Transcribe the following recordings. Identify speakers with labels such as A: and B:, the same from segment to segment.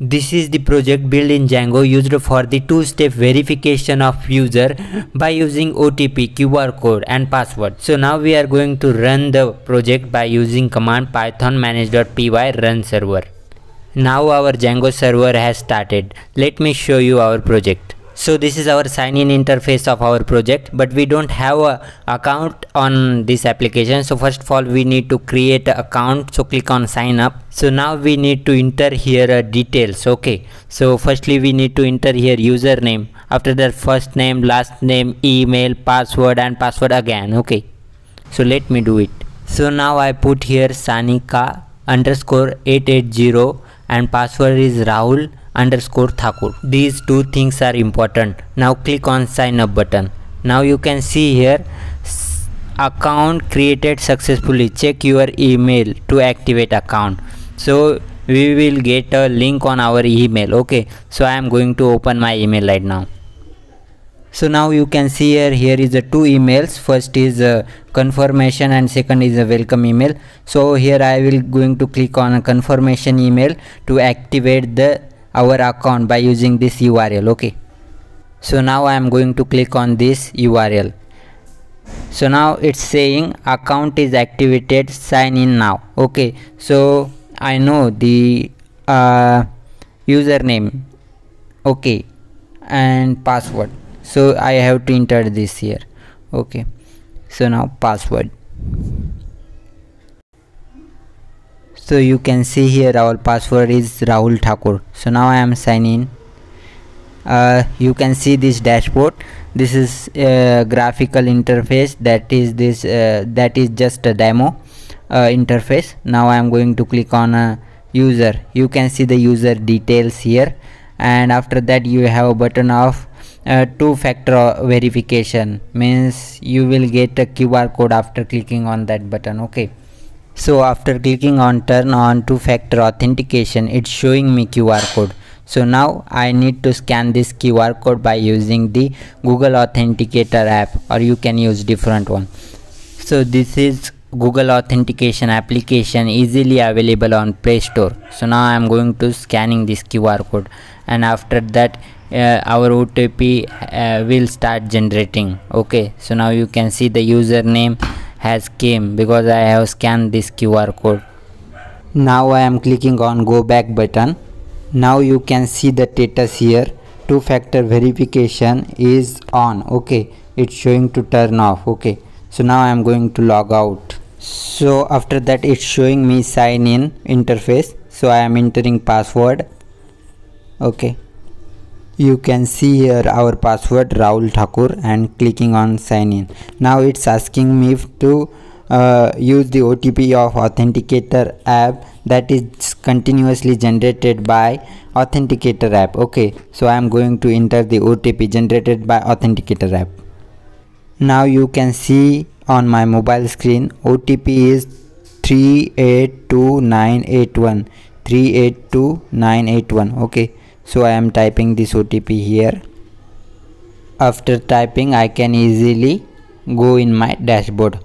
A: This is the project built in Django used for the two-step verification of user by using OTP, QR code and password. So now we are going to run the project by using command python manage.py run server. Now our Django server has started. Let me show you our project so this is our sign in interface of our project but we don't have a account on this application. So first of all we need to create an account. So click on sign up. So now we need to enter here uh, details. Okay. So firstly we need to enter here username. After that first name last name email password and password again. Okay. So let me do it. So now i put here sanika underscore 880 and password is rahul underscore Thakur. These two things are important. Now click on sign up button. Now you can see here account created successfully. Check your email to activate account. So we will get a link on our email. Okay. So I am going to open my email right now. So now you can see here here is the two emails. First is a confirmation and second is a welcome email. So here I will going to click on a confirmation email to activate the our account by using this url okay? So now i am going to click on this url so now it's saying account is activated sign in now okay? So i know the uh, username okay? And password. So i have to enter this here okay? So now password so you can see here our password is Rahul Thakur. So now I am signing. Uh, you can see this dashboard. This is a graphical interface that is this uh, that is just a demo uh, interface. Now I am going to click on a user. You can see the user details here. And after that you have a button of uh, two factor verification. Means you will get a QR code after clicking on that button. Okay so after clicking on turn on two factor authentication it's showing me QR code. So now I need to scan this QR code by using the Google Authenticator app or you can use different one. So this is Google Authentication application easily available on Play Store. So now I am going to scanning this QR code. And after that uh, our OTP uh, will start generating. Okay. So now you can see the username has came because I have scanned this QR code. Now I am clicking on go back button. Now you can see the status here. Two factor verification is on. Okay. It's showing to turn off. Okay. So now I am going to log out. So after that it's showing me sign in interface. So I am entering password. Okay you can see here our password Rahul Thakur and clicking on sign in. Now it's asking me to uh, use the OTP of authenticator app that is continuously generated by authenticator app. Okay so I am going to enter the OTP generated by authenticator app. Now you can see on my mobile screen OTP is 382981 382981 okay so I am typing this OTP here. After typing I can easily go in my dashboard.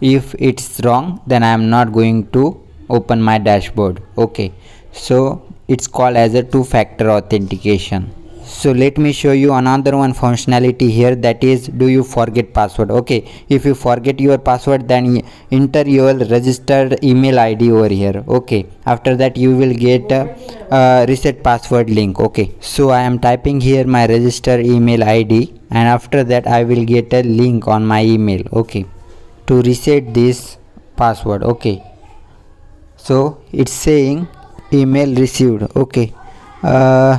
A: If it's wrong then I am not going to open my dashboard. Okay. So it's called as a two-factor authentication so let me show you another one functionality here that is do you forget password? Okay if you forget your password then enter your registered email id over here. Okay after that you will get a, reset password link. Okay so i am typing here my registered email id and after that i will get a link on my email. Okay to reset this password. Okay so it's saying email received. Okay uh,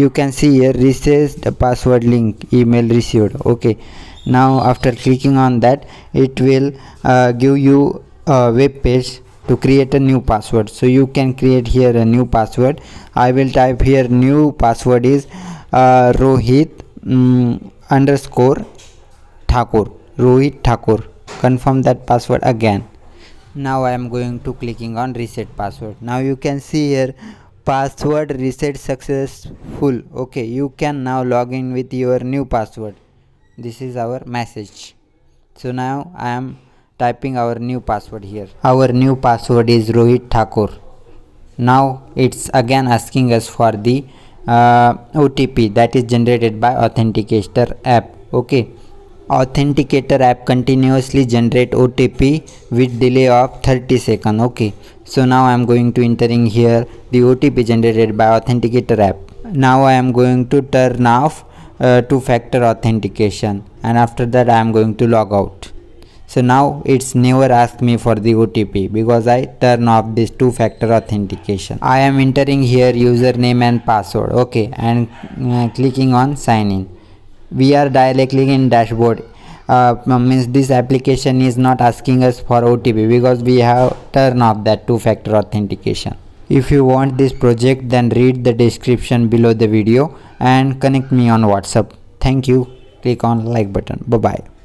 A: you can see here the password link email received. Okay. Now after clicking on that it will uh, give you a web page to create a new password. So you can create here a new password. I will type here new password is uh, rohit um, underscore thakur. Rohit thakur. Confirm that password again. Now i am going to clicking on reset password. Now you can see here password reset successful. Okay you can now log in with your new password. This is our message. So now i am typing our new password here. Our new password is rohit thakur. Now it's again asking us for the uh, OTP that is generated by authenticator app. Okay authenticator app continuously generate OTP with delay of 30 second okay. So now I am going to entering here the OTP generated by authenticator app. Now I am going to turn off uh, two factor authentication and after that I am going to log out. So now it's never asked me for the OTP because I turn off this two factor authentication. I am entering here username and password. Okay. And uh, clicking on sign in we are directly in dashboard. Uh, means this application is not asking us for OTP because we have turned off that two factor authentication. If you want this project then read the description below the video and connect me on whatsapp. Thank you. Click on like button. Bye bye